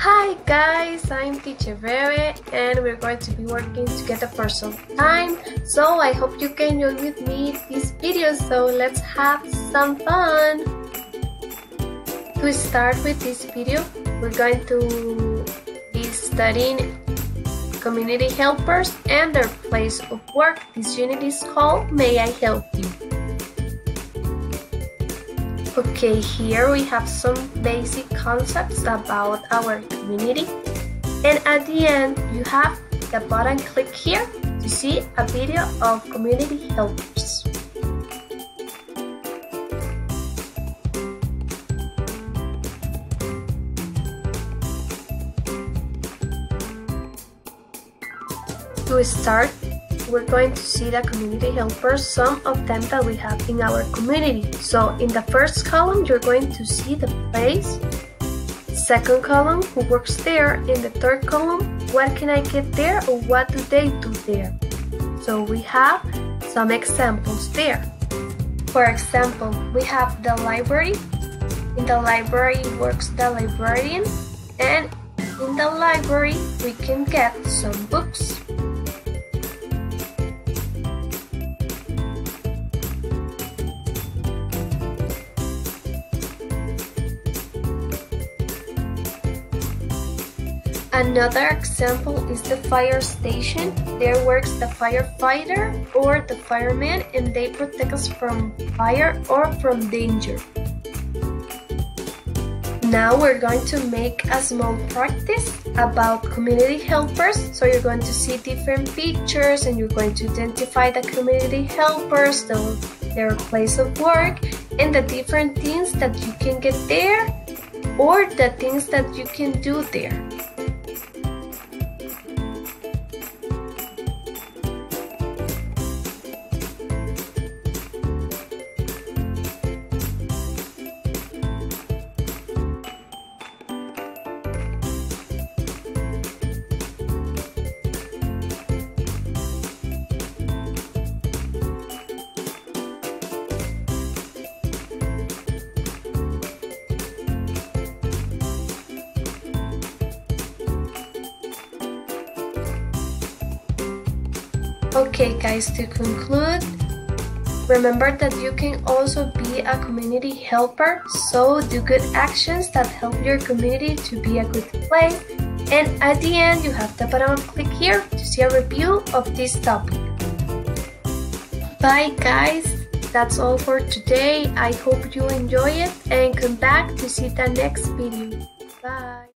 Hi guys, I'm Teacher Bebe and we're going to be working together for some time. So I hope you can join with me this video. So let's have some fun. To start with this video, we're going to be studying community helpers and their place of work. This unit is called May I Help You? Okay, here we have some basic concepts about our community. And at the end, you have the button click here to see a video of community helpers. To start, we're going to see the community helpers, some of them that we have in our community. So in the first column, you're going to see the place. Second column, who works there. In the third column, what can I get there or what do they do there? So we have some examples there. For example, we have the library. In the library works the librarian and in the library we can get some books. Another example is the fire station. There works the firefighter or the fireman and they protect us from fire or from danger. Now we're going to make a small practice about community helpers. So you're going to see different pictures and you're going to identify the community helpers, the, their place of work, and the different things that you can get there or the things that you can do there. Okay guys, to conclude, remember that you can also be a community helper, so do good actions that help your community to be a good place. And at the end, you have the button click here to see a review of this topic. Bye guys, that's all for today. I hope you enjoy it and come back to see the next video. Bye.